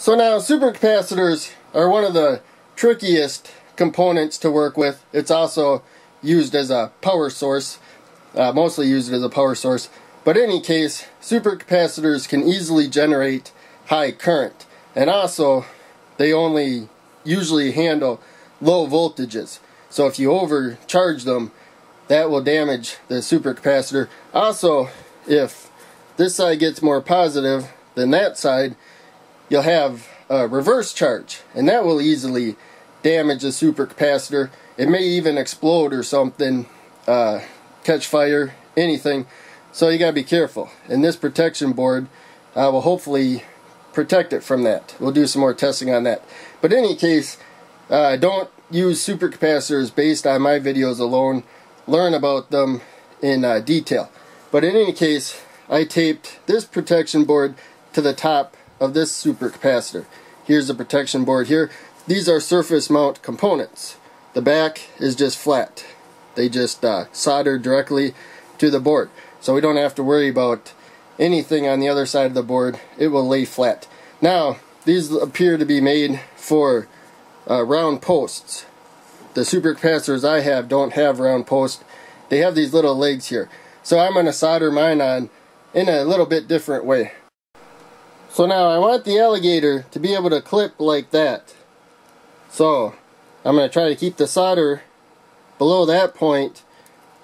So now supercapacitors are one of the trickiest components to work with. It's also used as a power source, uh, mostly used as a power source. But in any case, supercapacitors can easily generate high current. And also, they only usually handle low voltages. So if you overcharge them, that will damage the supercapacitor. Also, if this side gets more positive than that side, you'll have a reverse charge, and that will easily damage the supercapacitor. It may even explode or something, uh, catch fire, anything. So you gotta be careful. And this protection board uh, will hopefully protect it from that. We'll do some more testing on that. But in any case, uh, don't use supercapacitors based on my videos alone. Learn about them in uh, detail. But in any case, I taped this protection board to the top of this supercapacitor. Here's the protection board here. These are surface mount components. The back is just flat. They just uh, solder directly to the board. So we don't have to worry about anything on the other side of the board. It will lay flat. Now, these appear to be made for uh, round posts. The supercapacitors I have don't have round posts. They have these little legs here. So I'm going to solder mine on in a little bit different way. So now I want the alligator to be able to clip like that. So I'm going to try to keep the solder below that point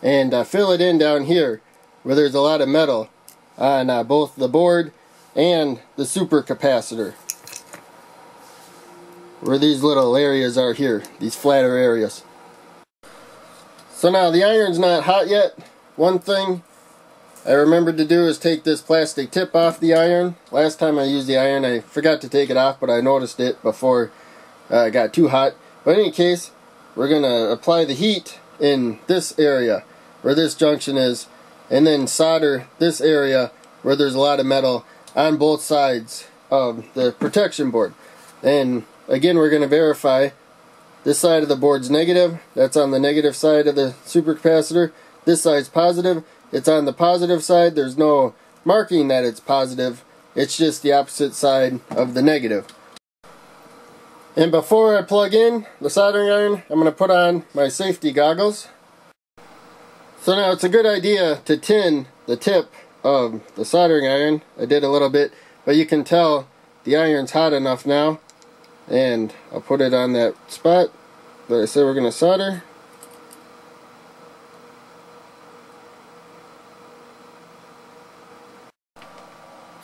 and uh, fill it in down here where there's a lot of metal on uh, both the board and the supercapacitor. Where these little areas are here, these flatter areas. So now the iron's not hot yet. One thing I remembered to do is take this plastic tip off the iron. Last time I used the iron I forgot to take it off but I noticed it before uh, it got too hot. But in any case, we're going to apply the heat in this area where this junction is and then solder this area where there's a lot of metal on both sides of the protection board. And again we're going to verify this side of the board's negative, that's on the negative side of the supercapacitor. This side's positive, it's on the positive side. There's no marking that it's positive. It's just the opposite side of the negative. And before I plug in the soldering iron, I'm going to put on my safety goggles. So now it's a good idea to tin the tip of the soldering iron. I did a little bit, but you can tell the iron's hot enough now. And I'll put it on that spot that I said we're going to solder.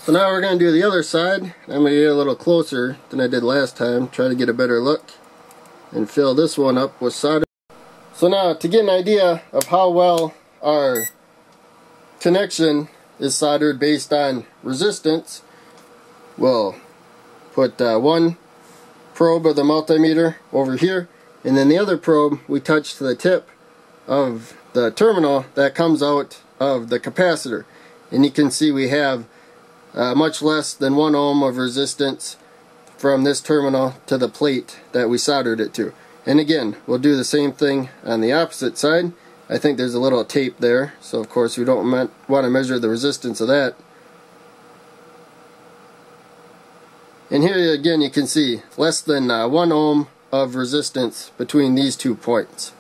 So now we're going to do the other side. I'm going to get a little closer than I did last time, try to get a better look, and fill this one up with solder. So now, to get an idea of how well our connection is soldered based on resistance, we'll put uh, one probe of the multimeter over here, and then the other probe we touch to the tip of the terminal that comes out of the capacitor. And you can see we have uh, much less than 1 ohm of resistance from this terminal to the plate that we soldered it to. And again, we'll do the same thing on the opposite side. I think there's a little tape there, so of course we don't want to measure the resistance of that. And here again you can see less than uh, 1 ohm of resistance between these two points.